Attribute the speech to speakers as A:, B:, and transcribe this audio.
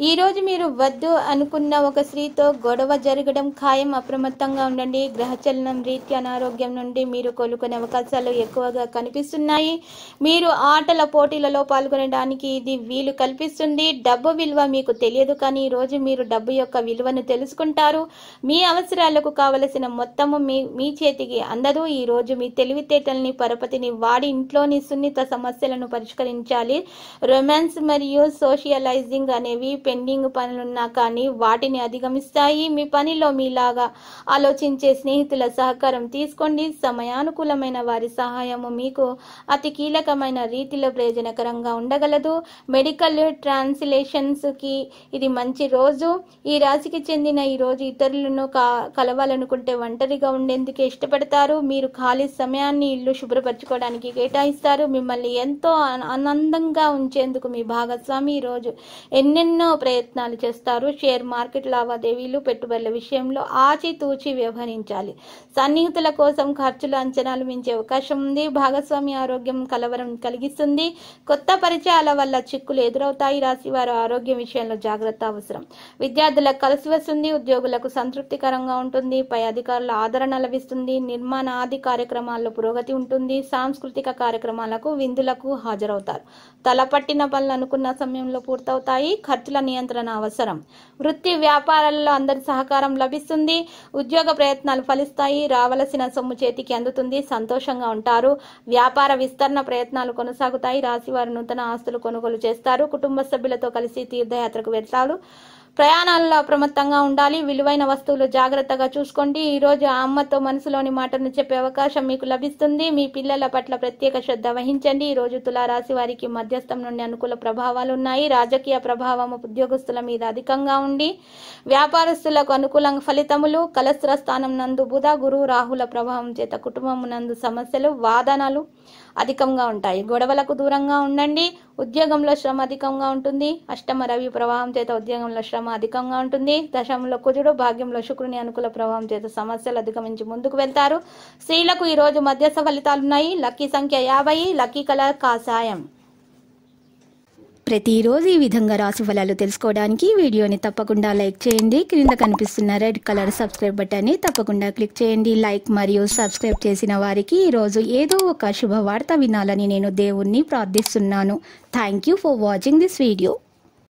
A: ఈరోజు మీరు వద్దు అనుకున్న ఒక స్త్రీతో గొడవ జరగడం ఖాయం అప్రమత్తంగా ఉండండి. గ్రహచలనం రీత్యా అనారోగ్యం నుండి మీరు కోలుకునే అవకాశాలు ఎక్కువగా కనిపిస్తున్నాయి. మీరు ఆటల పోటీలలో పాల్గొనడానికి ఇది వీలు కల్పిస్తుంది. డబ్బు విలువ మీకు తెలియదు కానీ ఈ రోజు మీరు డబ్బు యొక్క విలువను తెలుసుకుంటారు. మీ అవసరాలకు కావలసిన మొత్తము మీ మీ చేతికి అందదు. ఈ రోజు మీ తెలివితేటల్ని పరపతిని వాడి ఇంట్లోని సున్నిత సమస్యలను పరిష్కరించాలి. రొమాన్స్ మరియు సోషియలైజింగ్ అనేవి పెండింగ్ పనులున్నా కానీ వాటిని అధిగమిస్తాయి మీ పనిలో మీలాగా. ఆలోచించే స్నేహితుల సహకారం తీసుకోండి. సమయానుకూలమైన వారి సహాయము మీకు అతి కీలకమైన రీతిలో ప్రయోజనకరంగా ఉండగలదు. మెడికల్ ట్రాన్స్లేషన్స్కి ఇది మంచి రోజు. ఈ రాశికి చెందిన ఈ రోజు ఇతరులను కలవాలనుకుంటే ఒంటరిగా ఉండేందుకే ఇష్టపడతారు. మీరు ఖాళీ సమయాన్ని ఇల్లు శుభ్రపరచుకోవడానికి కేటాయిస్తారు. మిమ్మల్ని ఎంతో ఆనందంగా ఉంచేందుకు మీ భాగస్వామి ఈ రోజు. ఎన్నెన్నో ప్రయత్నాలు చేస్తారు. షేర్ మార్కెట్ లావాదేవీలు పెట్టుబడుల విషయంలో ఆచితూచి వ్యవహరించాలి. సన్నిహితుల కోసం ఖర్చులు అంచనాలు మించే అవకాశం ఉంది. భాగస్వామి ఆరోగ్యం కలవరం కలిగిస్తుంది. కొత్త పరిచయాల వల్ల చిక్కులు ఎదురవుతాయి. రాశి వారు ఆరోగ్య విషయంలో జాగ్రత్త అవసరం. విద్యార్థులకు కలిసి వస్తుంది. ఉద్యోగులకు సంతృప్తికరంగా ఉంటుంది. పై అధికారుల ఆదరణ లభిస్తుంది. నిర్మాణ ఆది కార్యక్రమాల్లో పురోగతి ఉంటుంది. సాంస్కృతిక కార్యక్రమాలకు విందులకు హాజరవుతారు. తలపట్టిన పనులు అనుకున్న సమయంలో పూర్తవుతాయి. ఖర్చుల నియంత్రణ అవసరం. వృత్తి వ్యాపారాలలో అందరి సహకారం లభిస్తుంది. ఉద్యోగ ప్రయత్నాలు ఫలిస్తాయి. రావలసిన సొమ్ము చేతికి అందుతుంది. సంతోషంగా ఉంటారు. వ్యాపార విస్తరణ ప్రయత్నాలు కొనసాగుతాయి. రాశివారు నూతన ఆస్తులు కొనుగోలు చేస్తారు. కుటుంబ సభ్యులతో కలిసి తీర్థయాత్రకు వెళ్తారు. ప్రయాణాల్లో అప్రమత్తంగా ఉండాలి. విలువైన వస్తువులు జాగ్రత్తగా చూసుకోండి. ఈ రోజు ఆ అమ్మతో మనసులోని మాటను చెప్పే అవకాశం మీకు లభిస్తుంది. మీ పిల్లల పట్ల ప్రత్యేక శ్రద్ధ వహించండి. ఈ రోజు తులారాశి వారికి మధ్యస్థం నుండి అనుకూల ప్రభావాలు ఉన్నాయి. రాజకీయ ప్రభావం ఉద్యోగస్తుల మీద అధికంగా ఉండి వ్యాపారస్తులకు అనుకూల ఫలితములు కలస్త్ర స్థానం నందు బుధ గురు రాహుల ప్రభావం చేత కుటుంబం నందు సమస్యలు వాదనలు అధికంగా ఉంటాయి. గొడవలకు దూరంగా ఉండండి. ఉద్యోగంలో శ్రమ అధికంగా ఉంటుంది. అష్టమ రవి ప్రభావం చేత ఉద్యోగంలో శ్రమ అధికంగా ఉంటుంది. దశంలో కుజుడు భాగ్యంలో శుక్రుని అనుకూల ప్రభావం చేత సమస్యలు అధిగమించి ముందుకు వెళ్తారు. స్త్రీలకు ఈ రోజు మధ్యస్థ ఫలితాలున్నాయి. లక్కీ సంఖ్య యాభై లక్కీ కలర్ కాషాయం. ప్రతిరోజు ఈ విధంగా రాశి ఫలాలు తెలుసుకోవడానికి వీడియోని తప్పకుండా లైక్ చేయండి. క్రింద కనిపిస్తున్న రెడ్ కలర్ సబ్స్క్రైబ్ బటన్ని తప్పకుండా క్లిక్ చేయండి. లైక్ మరియు సబ్స్క్రైబ్ చేసిన వారికి ఈరోజు ఏదో ఒక శుభవార్త వినాలని నేను దేవుణ్ణి ప్రార్థిస్తున్నాను. Thank you for watching this video